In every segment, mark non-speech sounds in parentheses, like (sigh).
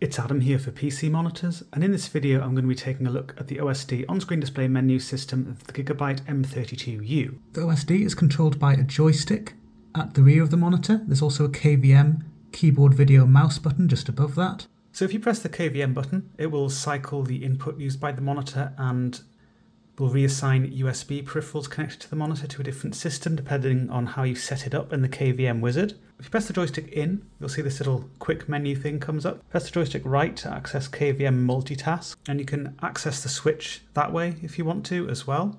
It's Adam here for PC Monitors, and in this video I'm going to be taking a look at the OSD on-screen display menu system of the Gigabyte M32U. The OSD is controlled by a joystick at the rear of the monitor. There's also a KVM keyboard video mouse button just above that. So if you press the KVM button, it will cycle the input used by the monitor and will reassign USB peripherals connected to the monitor to a different system depending on how you set it up in the KVM wizard. If you press the joystick in, you'll see this little quick menu thing comes up. Press the joystick right to access KVM multitask, and you can access the switch that way if you want to as well,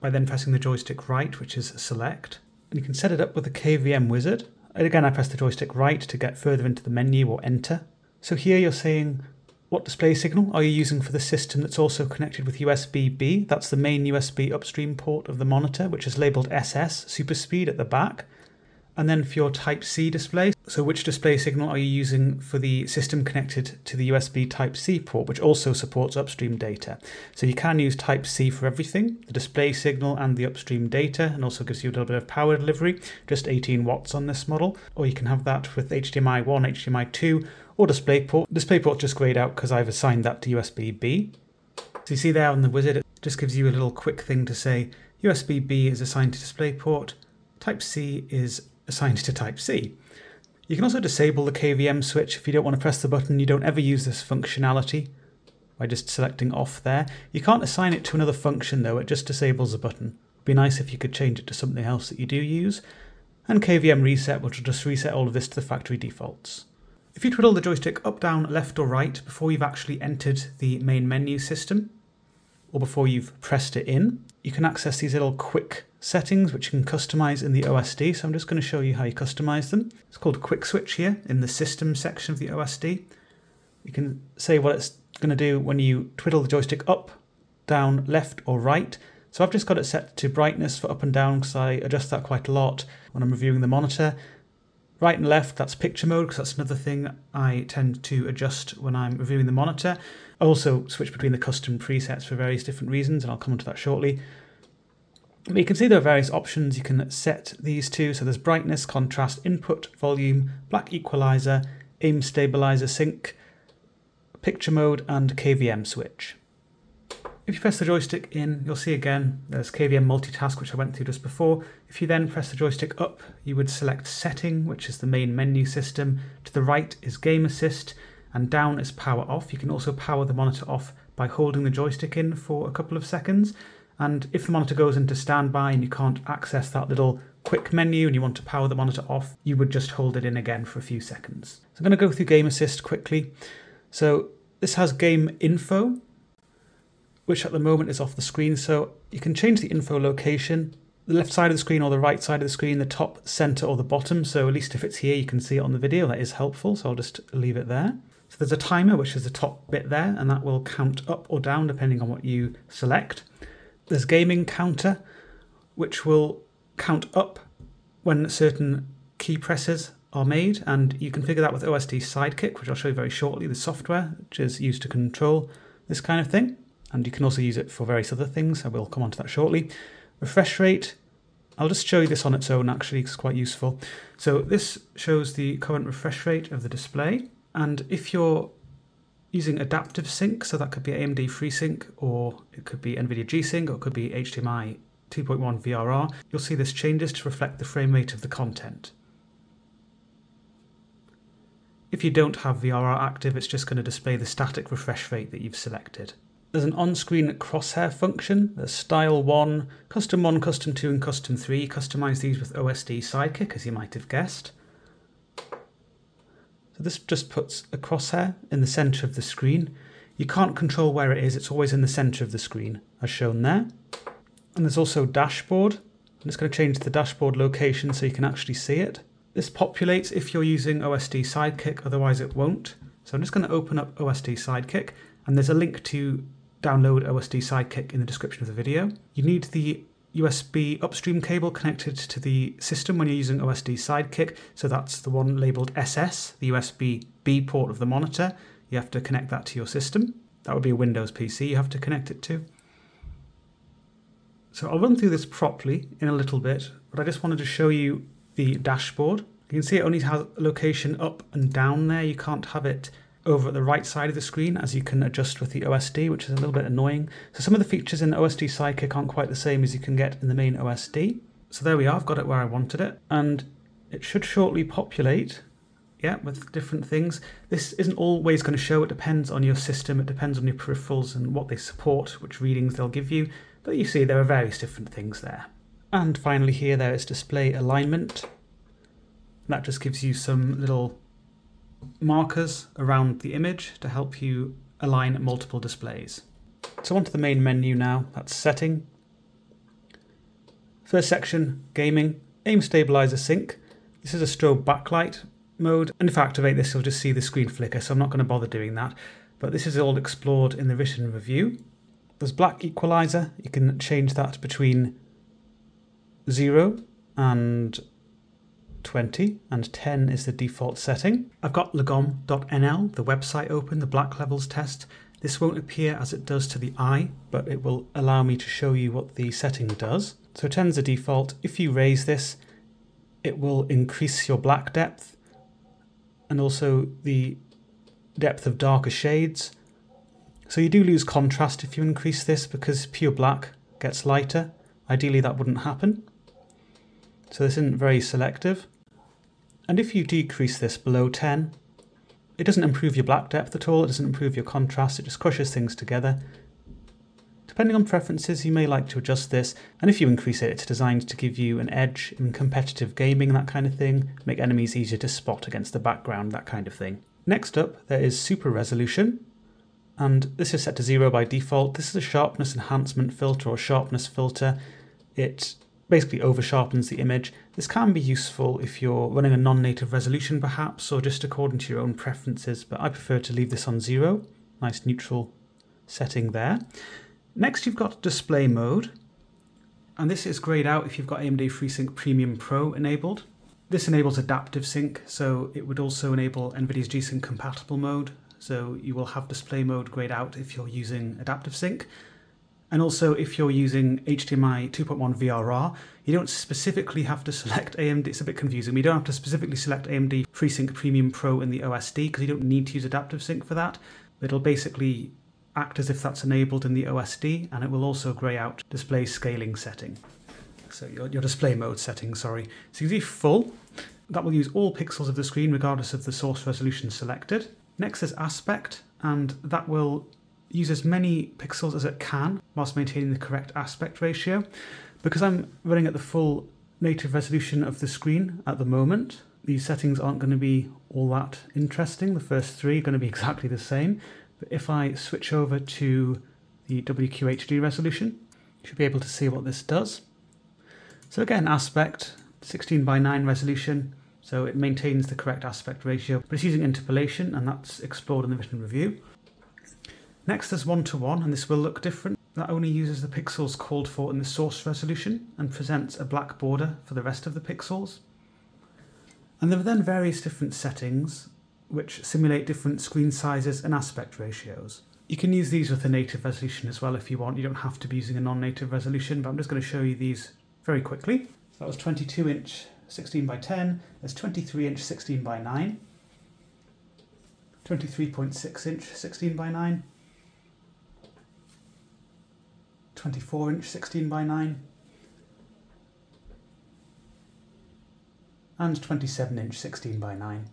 by then pressing the joystick right, which is select. And you can set it up with the KVM wizard. And again, I press the joystick right to get further into the menu or enter. So here you're saying what display signal are you using for the system that's also connected with USB-B? That's the main USB upstream port of the monitor, which is labeled SS, super speed at the back. And then for your Type-C display, so which display signal are you using for the system connected to the USB Type-C port, which also supports upstream data? So you can use Type-C for everything, the display signal and the upstream data, and also gives you a little bit of power delivery, just 18 watts on this model. Or you can have that with HDMI 1, HDMI 2, or DisplayPort. DisplayPort's just grayed out because I've assigned that to USB-B. So you see there on the wizard, it just gives you a little quick thing to say USB-B is assigned to DisplayPort, Type-C is assigned to Type-C. You can also disable the KVM switch if you don't want to press the button, you don't ever use this functionality by just selecting off there. You can't assign it to another function though, it just disables the button. It'd be nice if you could change it to something else that you do use. And KVM reset, which will just reset all of this to the factory defaults. If you twiddle the joystick up, down, left or right before you've actually entered the main menu system, or before you've pressed it in, you can access these little quick settings which you can customize in the OSD. So I'm just going to show you how you customize them. It's called Quick Switch here in the System section of the OSD. You can say what it's going to do when you twiddle the joystick up, down, left or right. So I've just got it set to brightness for up and down because I adjust that quite a lot when I'm reviewing the monitor. Right and left, that's picture mode, because that's another thing I tend to adjust when I'm reviewing the monitor. I also switch between the custom presets for various different reasons, and I'll come on to that shortly. But you can see there are various options you can set these to. So there's brightness, contrast, input, volume, black equalizer, aim stabilizer, sync, picture mode, and KVM switch. If you press the joystick in, you'll see again there's KVM multitask, which I went through just before. If you then press the joystick up, you would select setting, which is the main menu system. To the right is game assist, and down is power off. You can also power the monitor off by holding the joystick in for a couple of seconds. And if the monitor goes into standby and you can't access that little quick menu and you want to power the monitor off, you would just hold it in again for a few seconds. So I'm going to go through Game Assist quickly. So this has game info, which at the moment is off the screen. So you can change the info location, the left side of the screen or the right side of the screen, the top, center or the bottom. So at least if it's here, you can see it on the video. That is helpful. So I'll just leave it there. So there's a timer, which is the top bit there, and that will count up or down depending on what you select. There's gaming counter, which will count up when certain key presses are made, and you configure that with OSD Sidekick, which I'll show you very shortly, the software which is used to control this kind of thing and you can also use it for various other things. I will come on to that shortly. Refresh rate, I'll just show you this on its own actually, it's quite useful. So this shows the current refresh rate of the display, and if you're using adaptive sync, so that could be AMD FreeSync, or it could be NVIDIA G-Sync, or it could be HDMI 2.1 VRR, you'll see this changes to reflect the frame rate of the content. If you don't have VRR active, it's just going to display the static refresh rate that you've selected. There's an on-screen crosshair function. There's style 1, custom 1, custom 2 and custom 3. Customize these with OSD Sidekick as you might have guessed. This just puts a crosshair in the center of the screen. You can't control where it is, it's always in the center of the screen as shown there. And there's also dashboard. I'm just going to change the dashboard location so you can actually see it. This populates if you're using OSD Sidekick, otherwise it won't. So I'm just going to open up OSD Sidekick and there's a link to download OSD Sidekick in the description of the video. You need the USB upstream cable connected to the system when you're using OSD Sidekick. So that's the one labeled SS, the USB B port of the monitor. You have to connect that to your system. That would be a Windows PC you have to connect it to. So I'll run through this properly in a little bit, but I just wanted to show you the dashboard. You can see it only has location up and down there. You can't have it over at the right side of the screen as you can adjust with the OSD, which is a little bit annoying. So some of the features in the OSD Sidekick aren't quite the same as you can get in the main OSD. So there we are, I've got it where I wanted it, and it should shortly populate yeah, with different things. This isn't always going to show, it depends on your system, it depends on your peripherals and what they support, which readings they'll give you, but you see there are various different things there. And finally here there is display alignment. That just gives you some little markers around the image to help you align multiple displays. So onto the main menu now, that's setting. First section, gaming, aim stabilizer sync. This is a strobe backlight mode. And if I activate this, you'll just see the screen flicker, so I'm not going to bother doing that. But this is all explored in the written review. There's black equalizer. You can change that between 0 and 20 and 10 is the default setting. I've got lagom.nl, the website open, the black levels test. This won't appear as it does to the eye, but it will allow me to show you what the setting does. So 10 is the default. If you raise this, it will increase your black depth and also the depth of darker shades. So you do lose contrast if you increase this because pure black gets lighter. Ideally that wouldn't happen. So this isn't very selective. And if you decrease this below 10, it doesn't improve your black depth at all, it doesn't improve your contrast, it just crushes things together. Depending on preferences, you may like to adjust this, and if you increase it, it's designed to give you an edge in competitive gaming, that kind of thing, make enemies easier to spot against the background, that kind of thing. Next up, there is Super Resolution, and this is set to zero by default. This is a sharpness enhancement filter or sharpness filter. It basically over sharpens the image. This can be useful if you're running a non-native resolution perhaps, or just according to your own preferences, but I prefer to leave this on zero. Nice neutral setting there. Next you've got display mode, and this is grayed out if you've got AMD FreeSync Premium Pro enabled. This enables adaptive sync, so it would also enable NVIDIA's G-Sync compatible mode, so you will have display mode grayed out if you're using adaptive sync. And also if you're using HDMI 2.1 VRR, you don't specifically have to select AMD, it's a bit confusing, you don't have to specifically select AMD FreeSync Premium Pro in the OSD because you don't need to use adaptive sync for that. It'll basically act as if that's enabled in the OSD and it will also grey out display scaling setting. So your, your display mode setting, sorry. So you can see full. That will use all pixels of the screen regardless of the source resolution selected. Next is aspect and that will use as many pixels as it can whilst maintaining the correct aspect ratio. Because I'm running at the full native resolution of the screen at the moment, these settings aren't going to be all that interesting. The first three are going to be (laughs) exactly the same. But if I switch over to the WQHD resolution, you should be able to see what this does. So again, aspect, 16 by 9 resolution, so it maintains the correct aspect ratio, but it's using interpolation, and that's explored in the written review. Next there's one-to-one, -one, and this will look different. That only uses the pixels called for in the source resolution and presents a black border for the rest of the pixels. And there are then various different settings which simulate different screen sizes and aspect ratios. You can use these with the native resolution as well if you want. You don't have to be using a non-native resolution, but I'm just going to show you these very quickly. So that was 22 inch 16 by 10. There's 23 inch 16 by 9. 23.6 inch 16 by 9. 24 inch 16 by 9. And 27 inch 16 by 9.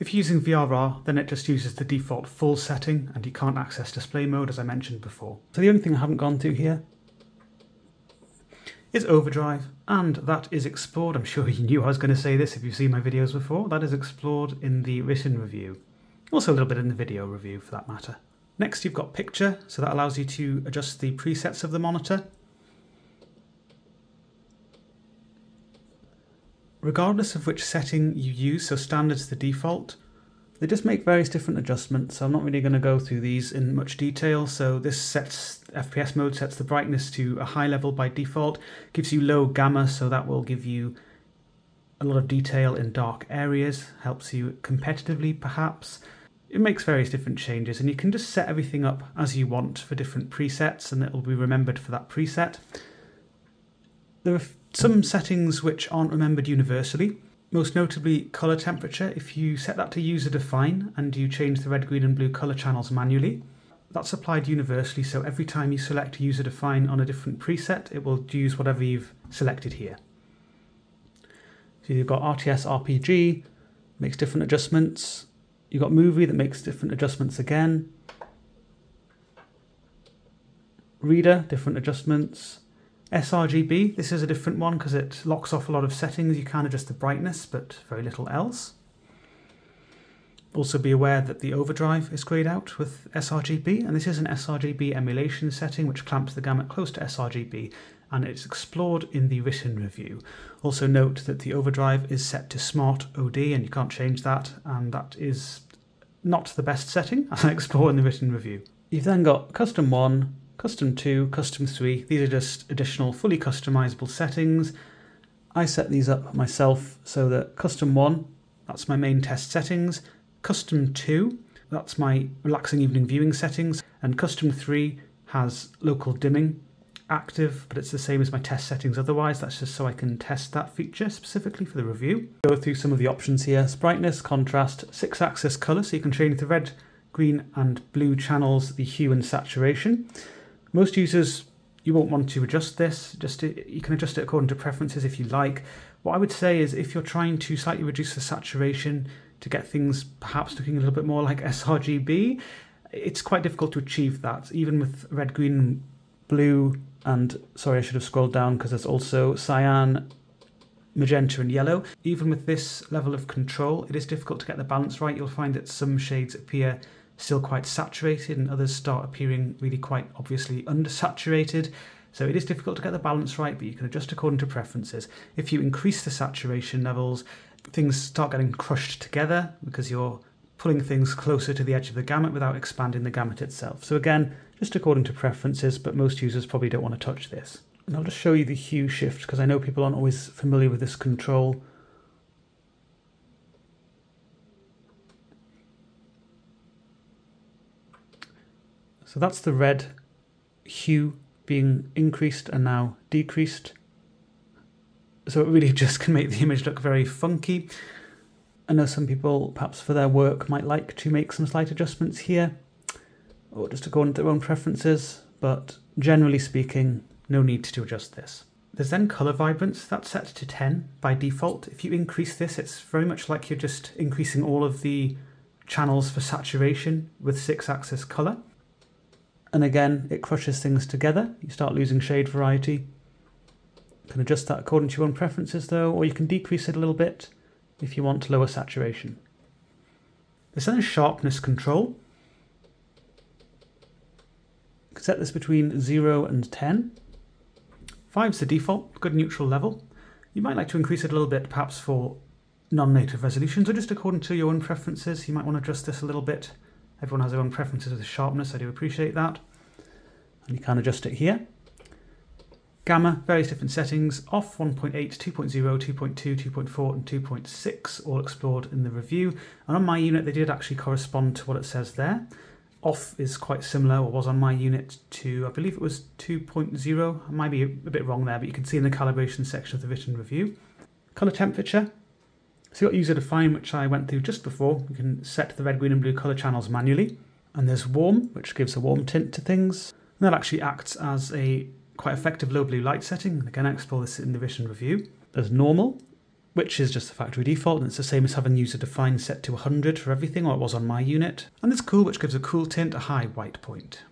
If you're using VRR, then it just uses the default full setting and you can't access display mode as I mentioned before. So the only thing I haven't gone through here is overdrive and that is explored. I'm sure (laughs) you knew I was going to say this if you've seen my videos before. That is explored in the written review. Also a little bit in the video review for that matter. Next you've got picture, so that allows you to adjust the presets of the monitor. regardless of which setting you use, so standard's the default, they just make various different adjustments. So I'm not really going to go through these in much detail. So this sets FPS mode sets the brightness to a high level by default, gives you low gamma, so that will give you a lot of detail in dark areas, helps you competitively perhaps. It makes various different changes and you can just set everything up as you want for different presets and it will be remembered for that preset. There are some settings which aren't remembered universally. most notably color temperature. If you set that to user define and you change the red, green and blue color channels manually, that's applied universally. So every time you select user define on a different preset, it will use whatever you've selected here. So you've got RTS RPG, makes different adjustments. You've got movie that makes different adjustments again. Reader, different adjustments. sRGB, this is a different one because it locks off a lot of settings. You can adjust the brightness, but very little else. Also be aware that the overdrive is grayed out with sRGB, and this is an sRGB emulation setting which clamps the gamut close to sRGB, and it's explored in the written review. Also note that the overdrive is set to Smart OD, and you can't change that, and that is not the best setting, (laughs) as I explore in the written review. You've then got Custom 1, Custom 2, Custom 3. These are just additional fully customizable settings. I set these up myself so that Custom 1, that's my main test settings, Custom 2, that's my relaxing evening viewing settings, and Custom 3 has local dimming active, but it's the same as my test settings otherwise. That's just so I can test that feature specifically for the review. Go through some of the options here. Brightness, contrast, six axis color, so you can change the red, green and blue channels, the hue and saturation. Most users, you won't want to adjust this, just to, you can adjust it according to preferences if you like. What I would say is if you're trying to slightly reduce the saturation, to get things perhaps looking a little bit more like (laughs) sRGB. It's quite difficult to achieve that, even with red, green, blue, and sorry, I should have scrolled down because there's also cyan, magenta, and yellow. Even with this level of control, it is difficult to get the balance right. You'll find that some shades appear still quite saturated and others start appearing really quite obviously undersaturated. So it is difficult to get the balance right, but you can adjust according to preferences. If you increase the saturation levels, things start getting crushed together because you're pulling things closer to the edge of the gamut without expanding the gamut itself. So again, just according to preferences, but most users probably don't want to touch this. And I'll just show you the hue shift because I know people aren't always familiar with this control. So that's the red hue being increased and now decreased. So it really (laughs) just can make the image look very funky. I know some people, perhaps for their work, might like to make some slight adjustments here, or just according to their own preferences, but generally speaking, no need to adjust this. There's then colour vibrance, that's set to 10 by default. If you increase this, it's very much like you're just increasing all of the channels for saturation with six axis colour. And again, it crushes things together. You start losing shade variety. You can adjust that according to your own preferences though, or you can decrease it a little bit if you want lower saturation. There's then sharpness control. Set this between 0 and 10. 5 is the default, good neutral level. You might like to increase it a little bit, perhaps for non-native resolutions, or just according to your own preferences. You might want to adjust this a little bit. Everyone has their own preferences with sharpness, I do appreciate that. And you can adjust it here. Gamma, various different settings, off 1.8, 2.0, 2.2, 2.4 and 2.6, all explored in the review. And on my unit they did actually correspond to what it says there. Off is quite similar, or was on my unit, to, I believe it was 2.0. I might be a bit wrong there, but you can see in the calibration section of the written review. Colour temperature, so you've got user define, which I went through just before. You can set the red, green and blue colour channels manually. And there's warm, which gives a warm tint to things. And that actually acts as a quite effective low blue light setting. Again, I explore this in the written review. There's normal, which is just the factory default, and it's the same as having user defined set to 100 for everything, or it was on my unit. And there's cool, which gives a cool tint, a high white point.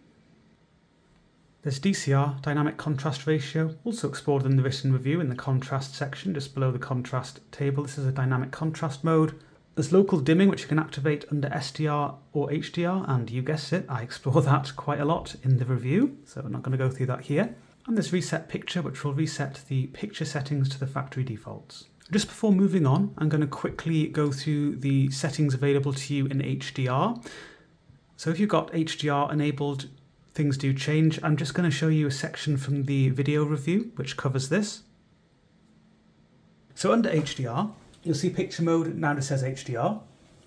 There's DCR, dynamic contrast ratio, also explored in the written review in the contrast section, just below the contrast table. This is a dynamic contrast mode. There's local dimming, which you can activate under SDR or HDR, and you guessed it, I explore (laughs) that quite a lot in the review, so I'm not going to go through that here and this reset picture which will reset the picture settings to the factory defaults. Just before moving on, I'm going to quickly go through the settings available to you in HDR. So if you've got HDR enabled, things do change. I'm just going to show you a section from the video review which covers this. So under HDR, you'll see picture mode now just says HDR.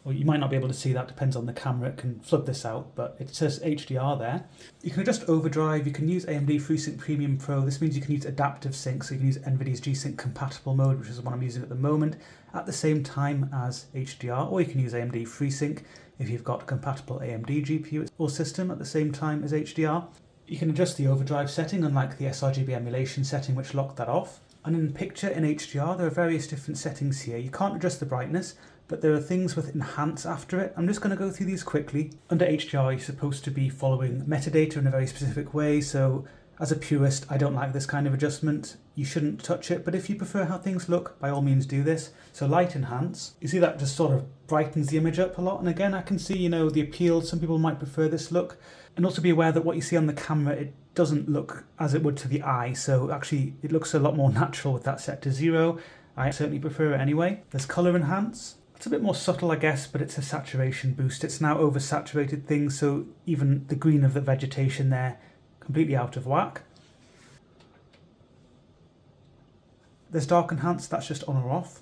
Or you might not be able to see that, depends on the camera, it can flood this out, but it says HDR there. You can adjust overdrive, you can use AMD FreeSync Premium Pro, this means you can use adaptive sync, so you can use NVIDIA's G-Sync compatible mode, which is what I'm using at the moment, at the same time as HDR, or you can use AMD FreeSync if you've got compatible AMD GPU or system at the same time as HDR. You can adjust the overdrive setting, unlike the sRGB emulation setting, which locked that off. And in picture in HDR, there are various different settings here. You can't adjust the brightness, but there are things with enhance after it. I'm just going to go through these quickly. Under HDR, you're supposed to be following metadata in a very specific way, so as a purist, I don't like this kind of adjustment. You shouldn't touch it, but if you prefer how things look, by all means do this. So light enhance, you see that just sort of brightens the image up a lot. And again, I can see, you know, the appeal, some people might prefer this look. And also be aware that what you see on the camera, it doesn't look as it would to the eye. So actually, it looks a lot more (laughs) natural with that set to zero. I certainly prefer it anyway. There's color enhance. It's a bit more subtle, I guess, but it's a saturation boost. It's now oversaturated things, so even the green of the vegetation there, completely out of whack. There's dark enhance, that's just on or off.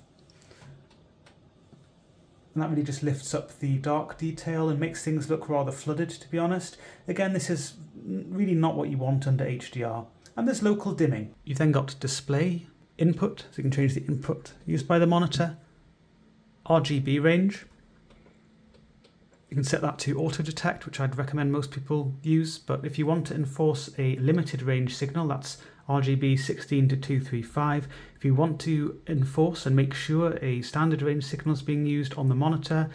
And that really just lifts up the dark detail and makes things look rather flooded, to be honest. Again, this is really not what you want under HDR. And there's local dimming. You've then got display input, so you can change the input used by the monitor. RGB range. You can set that to auto detect, which I'd recommend most people use, but if you want to enforce a limited range signal, that's RGB 16 to 235. If you want to enforce and make sure a standard range signal is being used on the monitor,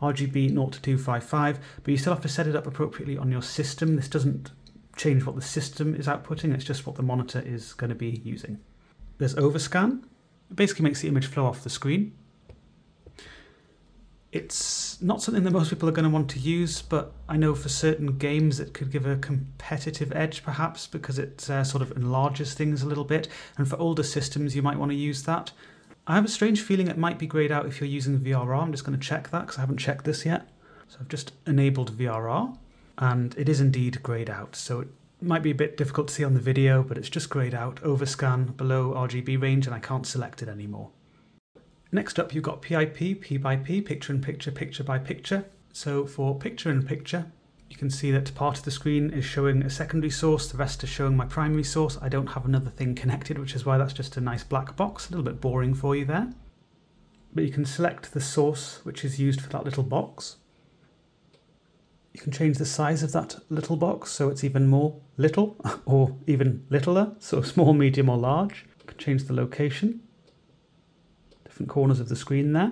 RGB 0 to 255, but you still have to set it up appropriately on your system. This doesn't change what the system is outputting, it's just what the monitor is going to be using. There's overscan. It basically makes the image flow off the screen. It's not something that most people are going to want to use, but I know for certain games it could give a competitive edge perhaps because it uh, sort of enlarges things a little bit. And for older systems, you might want to use that. I have a strange feeling it might be grayed out if you're using VRR. I'm just going to check that because I haven't checked this yet. So I've just enabled VRR and it is indeed grayed out. So it might be a bit difficult to see on the video, but it's just grayed out, overscan below RGB range and I can't select it anymore. Next up, you've got PIP, P by P, picture in picture, picture by picture. So for picture in picture, you can see that part of the screen is showing a secondary source, the rest is showing my primary source. I don't have another thing connected, which is why that's just a nice black box, a little bit boring for you there. But you can select the source which is used for that little box. You can change the size of that little box so it's even more little (laughs) or even littler, so small, medium or large. You can change the location different corners of the screen there.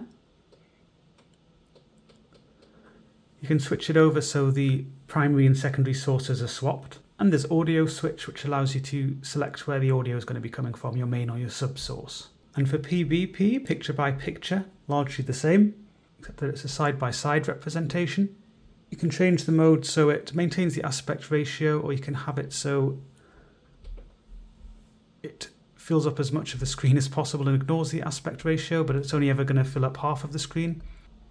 You can switch it over so the primary and secondary sources are swapped. And there's audio switch, which allows you to select where the audio is going to be coming from, your main or your sub source. And for PBP, picture by picture, largely the same, except that it's a side-by-side -side representation. You can change the mode so it maintains the aspect ratio, or you can have it so it fills up as much of the screen as possible and ignores the aspect ratio, but it's only ever going to fill up half of the screen.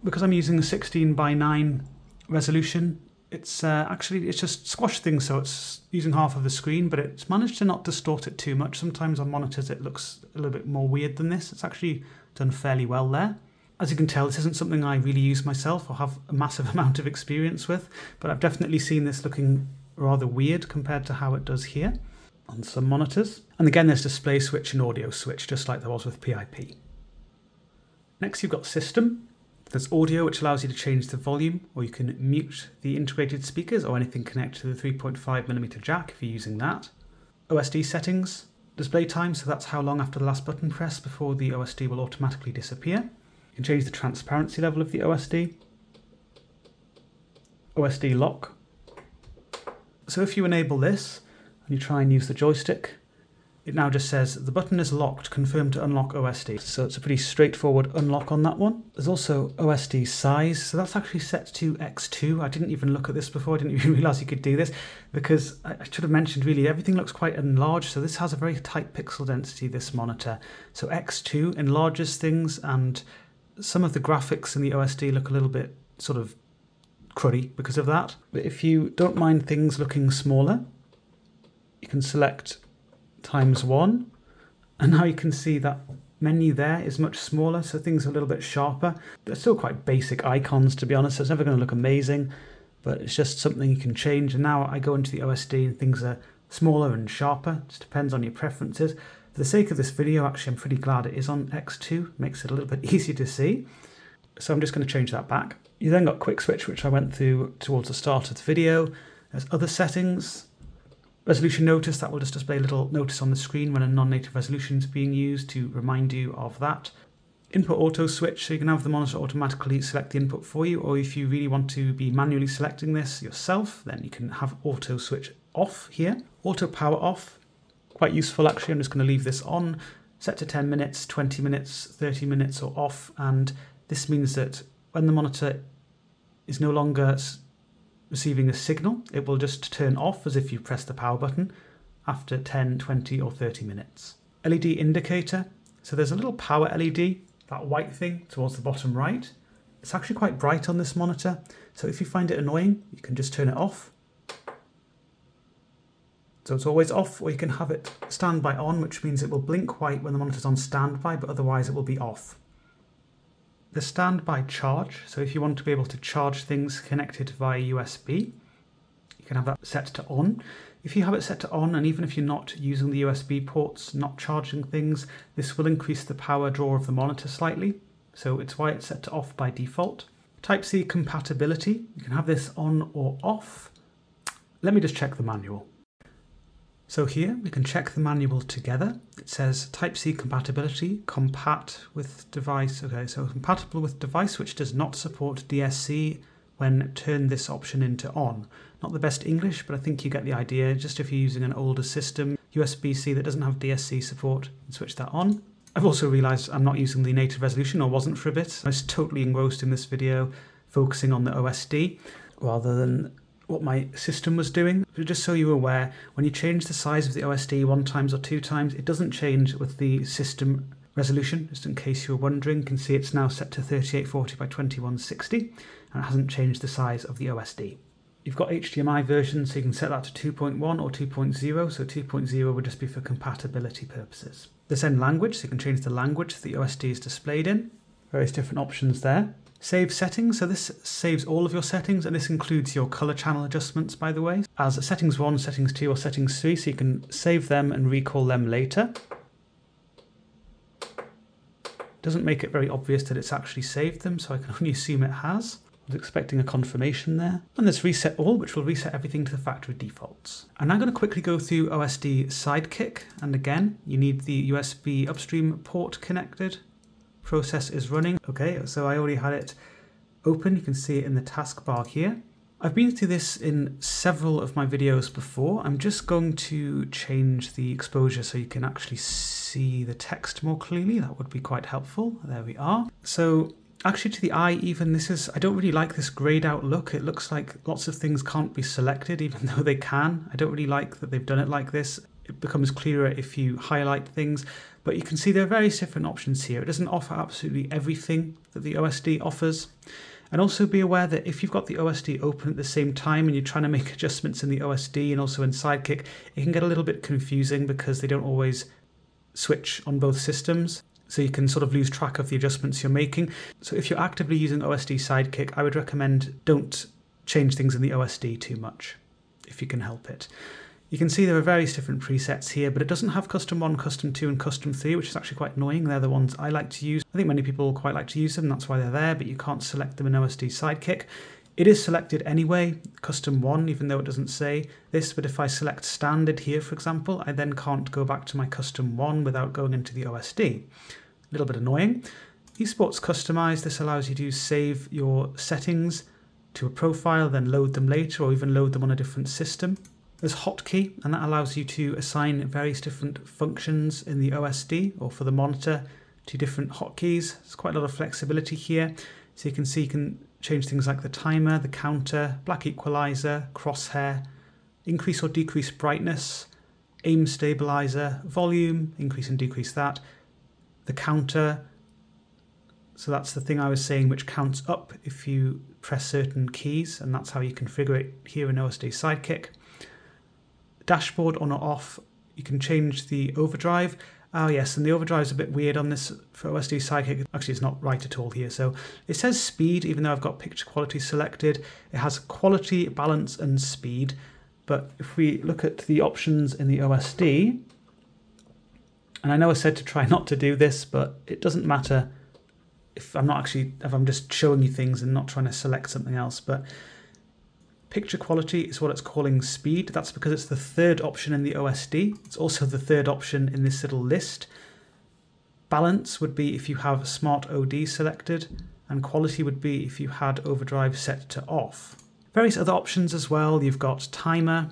Because I'm using a 16 by 9 resolution, it's uh, actually it's just squashed things so it's using half of the screen, but it's managed to not distort it too much. Sometimes on monitors it looks a little bit more weird than this. It's actually done fairly well there. As you can tell, this isn't something I really use myself or have a massive (laughs) amount of experience with, but I've definitely seen this looking rather weird compared to how it does here on some monitors. And again, there's display switch and audio switch, just like there was with PIP. Next, you've got system. There's audio, which allows you to change the volume, or you can mute the integrated speakers or anything connected to the 3.5mm jack if you're using that. OSD settings, display time, so that's how long after the last button press before the OSD will automatically disappear. You can change the transparency level of the OSD. OSD lock. So if you enable this, you try and use the joystick, it now just says the button is locked, confirm to unlock OSD. So it's a pretty straightforward unlock on that one. There's also OSD size, so that's actually set to X2. I didn't even look at this before, I didn't (laughs) even realize you could do this because I should have mentioned really everything looks quite enlarged. So this has a very tight pixel density, this monitor. So X2 enlarges things and some of the graphics in the OSD look a little bit sort of cruddy because of that. But if you don't mind things looking smaller, you can select times one, and now you can see that menu there is much smaller, so things are a little bit sharper. They're still quite basic icons, to be honest, so it's never going to look amazing, but it's just something you can change. And now I go into the OSD and things are smaller and sharper, it just depends on your preferences. For the sake of this video, actually, I'm pretty glad it is on X2, makes it a little bit (laughs) easier to see. So I'm just going to change that back. You then got quick switch, which I went through towards the start of the video. There's other settings. Resolution notice, that will just display a little notice on the screen when a non-native resolution is being used to remind you of that. Input auto switch, so you can have the monitor automatically select the input for you, or if you really want to be manually selecting this yourself, then you can have auto switch off here. Auto power off, quite useful actually. I'm just going to leave this on, set to 10 minutes, 20 minutes, 30 minutes or off. And this means that when the monitor is no longer receiving a signal, it will just turn off as if you press the power button after 10, 20 or 30 minutes. LED indicator. So there's a little power LED, that white thing towards the bottom right. It's actually quite bright on this monitor. So if you find it annoying, you can just turn it off so it's always off, or you can have it standby on, which means it will blink white when the monitor's on standby, but otherwise it will be off. The standby charge, so if you want to be able to charge things connected via USB, you can have that set to on. If you have it set to on, and even if you're not using the USB ports, not charging things, this will increase the power draw of the monitor slightly, so it's why it's set to off by default. Type-C compatibility, you can have this on or off. Let me just check the manual. So here we can check the manual together. It says Type-C compatibility, compat with device. Okay, so compatible with device which does not support DSC when turn this option into on. Not the best English, but I think you get the idea. Just if you're using an older system, USB-C that doesn't have DSC support, switch that on. I've also realized I'm not using the native resolution or wasn't for a bit. I was totally engrossed in this video, focusing on the OSD rather than what my system was doing. Just so you're aware, when you change the size of the OSD one times or two times, it doesn't change with the system resolution, just in case you're wondering. You can see it's now set to 3840 by 2160, and it hasn't changed the size of the OSD. You've got HDMI version, so you can set that to 2.1 or 2.0, so 2.0 would just be for compatibility purposes. The send language, so you can change the language the OSD is displayed in. Various different options there. Save settings, so this saves all of your settings and this includes your color channel adjustments by the way, as settings 1, settings 2 or settings 3 so you can save them and recall them later. Doesn't make it very obvious that it's actually saved them so I can (laughs) only assume it has. I was expecting a confirmation there. And there's reset all, which will reset everything to the factory defaults. I'm now going to quickly go through OSD Sidekick. And again, you need the USB upstream port connected process is running. Okay, so I already had it open. You can see it in the taskbar here. I've been through this in several of my videos before. I'm just going to change the exposure so you can actually see the text more clearly. That would be quite helpful. There we are. So actually to the eye even this is I don't really like this grayed out look it looks like lots of things can't be selected even (laughs) though they can I don't really like that they've done it like this it becomes clearer if you highlight things but you can see there are various different options here. It doesn't offer absolutely everything that the OSD offers. And also be aware that if you've got the OSD open at the same time and you're trying to make adjustments in the OSD and also in Sidekick, it can get a little bit confusing because they don't always switch on both systems. So you can sort of lose track of the adjustments you're making. So if you're actively using OSD Sidekick, I would recommend don't change things in the OSD too much if you can help it. You can see there are various different presets here, but it doesn't have custom 1, custom 2 and custom 3, which is actually quite annoying. They're the ones I like to use. I think many people quite like to use them, that's why they're there, but you can't select them in OSD Sidekick. It is selected anyway, custom 1, even though it doesn't say this, but if I select standard here, for example, I then can't go back to my custom 1 without going into the OSD. A little bit annoying. Esports Customize, this allows you to save your settings to a profile, then load them later, or even load them on a different system. There's hotkey, and that allows you to assign various different functions in the OSD or for the monitor to different hotkeys. There's quite a lot of flexibility here. So you can see you can change things like the timer, the counter, black equalizer, crosshair, increase or decrease brightness, aim stabilizer, volume, increase and decrease that, the counter. So that's the thing I was saying, which counts up if you press certain keys, and that's how you configure it here in OSD Sidekick dashboard on or off, you can change the overdrive Oh yes, and the overdrive is a bit weird on this for OSD Sidekick. Actually, it's not right at all here. So it says speed, even though I've got picture quality selected. It has quality, balance, and speed. But if we look at the options in the OSD, and I know I said to try (laughs) not to do this, but it doesn't matter if I'm not actually, if I'm just showing you things and not trying to select something else. But Picture quality is what it's calling speed. That's because it's the third option in the OSD. It's also the third option in this little list. Balance would be if you have Smart OD selected, and quality would be if you had overdrive set to off. Various other options as well. You've got timer,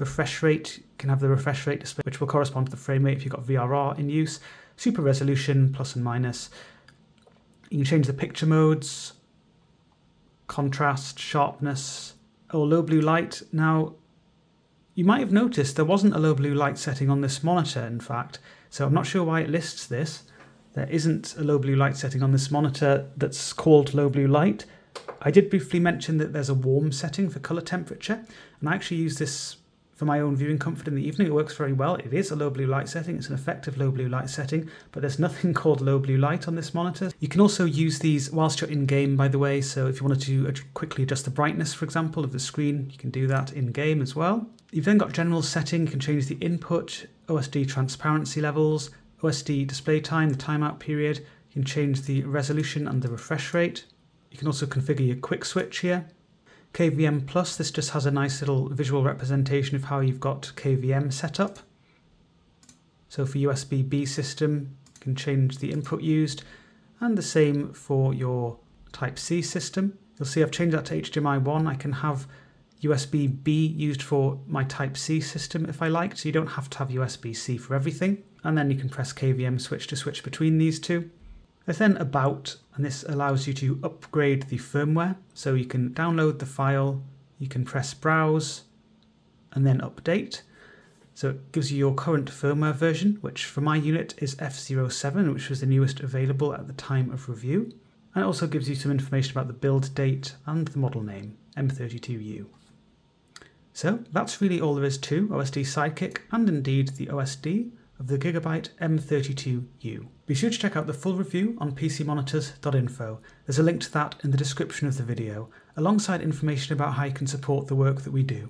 refresh rate, you can have the refresh rate display, which will correspond to the frame rate if you've got VRR in use, super resolution, plus and minus. You can change the picture modes, contrast, sharpness, or low blue light. Now, you might have noticed there wasn't a low blue light setting on this monitor, in fact, so I'm not sure why it lists this. There isn't a low blue light setting on this monitor that's called low blue light. I did briefly mention that there's a warm setting for color temperature, and I actually use this for my own viewing comfort in the evening. It works very well. It is a low blue light setting. It's an effective low blue light setting, but there's nothing (laughs) called low blue light on this monitor. You can also use these whilst you're in game, by the way. So if you wanted to quickly adjust the brightness, for example, of the screen, you can do that in game as well. You've then got general setting. You can change the input, OSD transparency levels, OSD display time, the timeout period. You can change the resolution and the refresh rate. You can also configure your quick switch here. KVM Plus, this just has a nice little visual representation of how you've got KVM set up. So for USB-B system, you can change the input used, and the same for your Type-C system. You'll see I've changed that to HDMI 1. I can have USB-B used for my Type-C system if I like, so you don't have to have USB-C for everything. And then you can press KVM switch to switch between these two. There's then About, and this allows you to upgrade the firmware. So you can download the file, you can press Browse, and then Update. So it gives you your current firmware version, which for my unit is F07, which was the newest available at the time of review. And it also gives you some information about the build date and the model name, M32U. So that's really all there is to OSD Sidekick and indeed the OSD of the Gigabyte M32U. Be sure to check out the full review on PCmonitors.info. There's a link to that in the description of the video, alongside information about how you can support the work that we do.